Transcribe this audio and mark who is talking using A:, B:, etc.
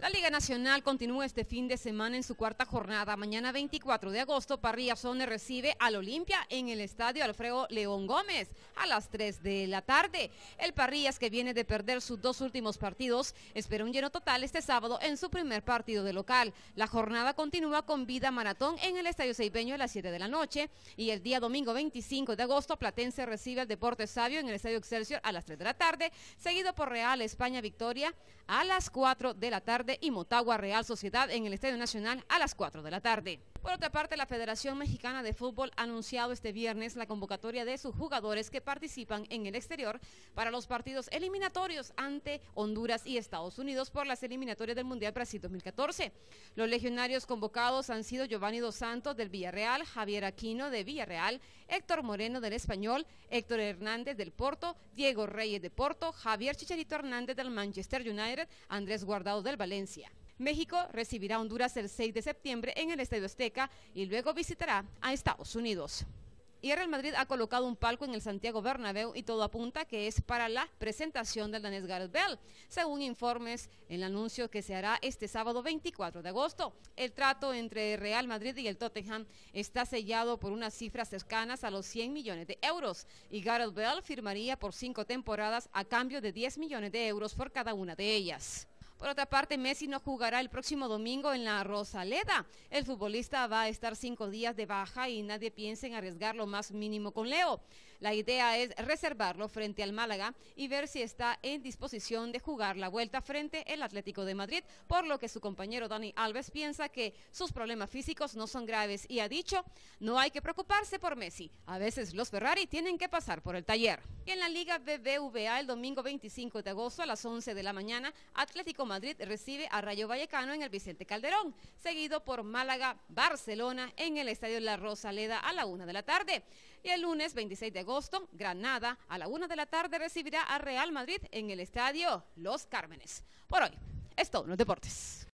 A: La Liga Nacional continúa este fin de semana en su cuarta jornada. Mañana 24 de agosto, Parrilla Zone recibe al Olimpia en el estadio Alfredo León Gómez a las 3 de la tarde. El Parrillas, que viene de perder sus dos últimos partidos, espera un lleno total este sábado en su primer partido de local. La jornada continúa con vida maratón en el estadio Ceipeño a las 7 de la noche y el día domingo 25 de agosto, Platense recibe al Deporte Sabio en el estadio Excelsior a las 3 de la tarde, seguido por Real España Victoria a las 4 de la tarde y Motagua Real Sociedad en el Estadio Nacional a las 4 de la tarde. Por otra parte, la Federación Mexicana de Fútbol ha anunciado este viernes la convocatoria de sus jugadores que participan en el exterior para los partidos eliminatorios ante Honduras y Estados Unidos por las eliminatorias del Mundial Brasil 2014. Los legionarios convocados han sido Giovanni Dos Santos del Villarreal, Javier Aquino de Villarreal, Héctor Moreno del Español, Héctor Hernández del Porto, Diego Reyes de Porto, Javier Chicharito Hernández del Manchester United, Andrés Guardado del Valencia. México recibirá a Honduras el 6 de septiembre en el Estadio Azteca y luego visitará a Estados Unidos. Y Real Madrid ha colocado un palco en el Santiago Bernabéu y todo apunta que es para la presentación del danés Gareth Bell, según informes el anuncio que se hará este sábado 24 de agosto. El trato entre Real Madrid y el Tottenham está sellado por unas cifras cercanas a los 100 millones de euros y Gareth Bell firmaría por cinco temporadas a cambio de 10 millones de euros por cada una de ellas. Por otra parte, Messi no jugará el próximo domingo en la Rosaleda. El futbolista va a estar cinco días de baja y nadie piensa en arriesgar lo más mínimo con Leo. La idea es reservarlo frente al Málaga y ver si está en disposición de jugar la vuelta frente al Atlético de Madrid, por lo que su compañero Dani Alves piensa que sus problemas físicos no son graves y ha dicho, no hay que preocuparse por Messi. A veces los Ferrari tienen que pasar por el taller. En la Liga BBVA el domingo 25 de agosto a las 11 de la mañana, Atlético Madrid recibe a Rayo Vallecano en el Vicente Calderón, seguido por Málaga, Barcelona en el Estadio La Rosaleda a la una de la tarde. Y el lunes 26 de agosto, Granada a la una de la tarde recibirá a Real Madrid en el Estadio Los Cármenes. Por hoy, es todo los deportes.